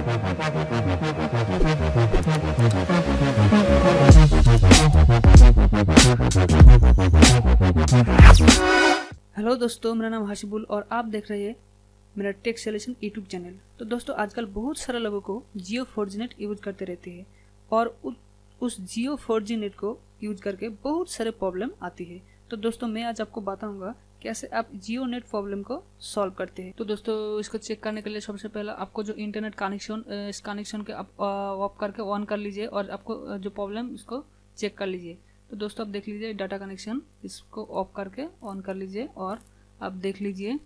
Hello दोस्तों, मेरा नाम हाशिबुल और आप देख रहे हैं मेरा टेक सोल्यूशन यूट्यूब चैनल तो दोस्तों, आजकल बहुत सारे लोगों को जियो फोर नेट यूज़ करते रहते हैं और उस जियो फोर नेट को यूज़ करके बहुत सारे प्रॉब्लम आती है। तो दोस्तों, मैं आज आपको बताऊँगा कैसे आप जियो नेट प्रॉब्लम को सॉल्व करते हैं? तो दोस्तों, इसको चेक करने के लिए सबसे पहले आपको जो इंटरनेट कनेक्शन इस कनेक्शन के आप ऑफ़ करके ऑन कर लीजिए और आपको जो प्रॉब्लम उसको चेक कर लीजिए। तो दोस्तों, आप देख लीजिए डाटा कनेक्शन, इसको ऑफ़ करके ऑन कर लीजिए और आप देख लीजिए,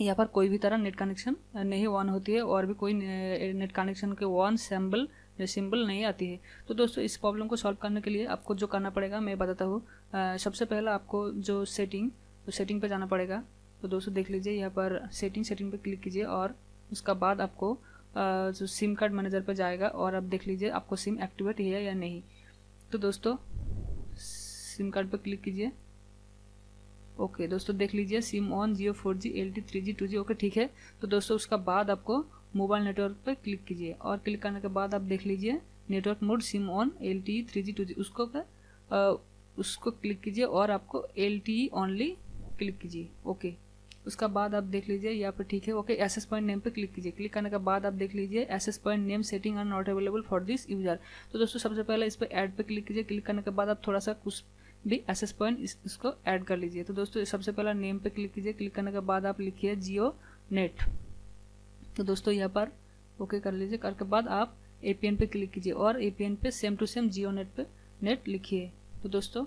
यहाँ पर कोई भी तरह नेट कनेक्शन नहीं ऑन होती है और भी कोई नेट कनेक्शन के ऑन सैम्बल सिंबल नहीं आती है। तो दोस्तों, इस प्रॉब्लम को सॉल्व करने के लिए आपको जो करना पड़ेगा, मैं बताता हूँ। सबसे पहले आपको जो सेटिंग तो सेटिंग पर जाना पड़ेगा। तो दोस्तों देख लीजिए, यहाँ पर सेटिंग सेटिंग पर क्लिक कीजिए और उसका बाद आपको जो सिम कार्ड मैनेजर पर जाएगा और आप देख लीजिए आपको सिम एक्टिवेट है या नहीं। तो दोस्तों सिम कार्ड पर क्लिक कीजिए। ओके दोस्तों देख लीजिए SIM on Jio four G, L T, three G, two G, okay, ठीक है। तो दोस्तों उसका बाद आपको मोबाइल नेटवर्क पर क्लिक कीजिए और क्लिक करने के बाद आप देख लीजिए network mode SIM on L T three G two G उसको उसको क्लिक कीजिए और आपको एल टी ओनली क्लिक कीजिए, ओके। उसका बाद आप देख लीजिए, यहाँ पर ठीक है, okay access point name पे क्लिक कीजिए। क्लिक करने के बाद आप देख लीजिए access point name setting are not available for this user तो दोस्तों, सबसे पहले इस पर ऐड पे क्लिक कीजिए। क्लिक करने के बाद आप थोड़ा सा कुछ भी एस एस पॉइंट इसको ऐड कर लीजिए। तो दोस्तों, सबसे पहला नेम पे क्लिक कीजिए। क्लिक करने के बाद आप लिखिए जियो नेट तो दोस्तों, यहाँ पर, ओके, कर लीजिए। करके बाद आप ए पे क्लिक कीजिए और ए पे same to same Jio net पे नेट लिखिए। तो दोस्तों,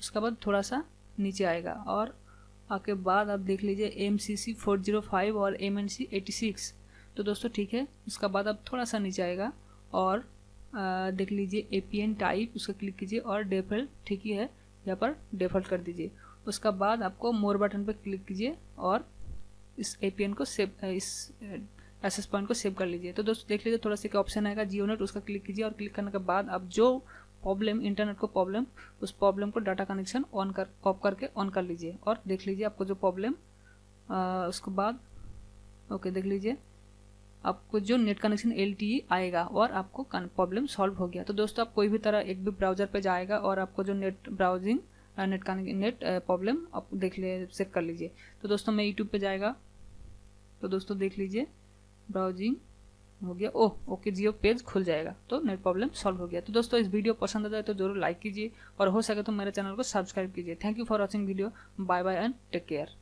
उसका बाद थोड़ा सा नीचे आएगा और आके बाद आप देख लीजिए M C C four zero five और M N C eighty six तो दोस्तों ठीक है? उसका बाद आप थोड़ा सा नीचे आएगा और आ, देख लीजिए ए पी एन टाइप उसका क्लिक कीजिए और डेफल्ट ठीक ही है? यहाँ पर डिफ़ॉल्ट कर दीजिए। उसका बाद आपको मोर बटन पर क्लिक कीजिए और इस ए पी एन को सेव इस एस पॉइंट को सेव कर लीजिए। तो दोस्तों देख लीजिए थोड़ा सा एक ऑप्शन आएगा जियो नेट उसका क्लिक कीजिए और क्लिक करने के बाद आप जो प्रॉब्लम इंटरनेट को प्रॉब्लम उस प्रॉब्लम को डाटा कनेक्शन ऑन कर ऑफ़ करके ऑन कर लीजिए और देख लीजिए आपको जो प्रॉब्लम उसके बाद ओके देख लीजिए, आपको जो नेट कनेक्शन एलटीई आएगा और आपको प्रॉब्लम सॉल्व हो गया। तो दोस्तों, आप कोई भी तरह एक भी ब्राउज़र पे जाएगा और आपको जो net browsing net connect net problem आप देख ले चेक कर लीजिए। तो दोस्तों, मैं यूट्यूब पे जाएगा। तो दोस्तों, देख लीजिए ब्राउजिंग हो गया। ओह, ओके जियो पेज खुल जाएगा। तो नेट प्रॉब्लम सॉल्व हो गया। तो दोस्तों, इस वीडियो पसंद आ जाए तो ज़रूर लाइक कीजिए और हो सके तो मेरे चैनल को सब्सक्राइब कीजिए। Thank you for watching video bye bye and take care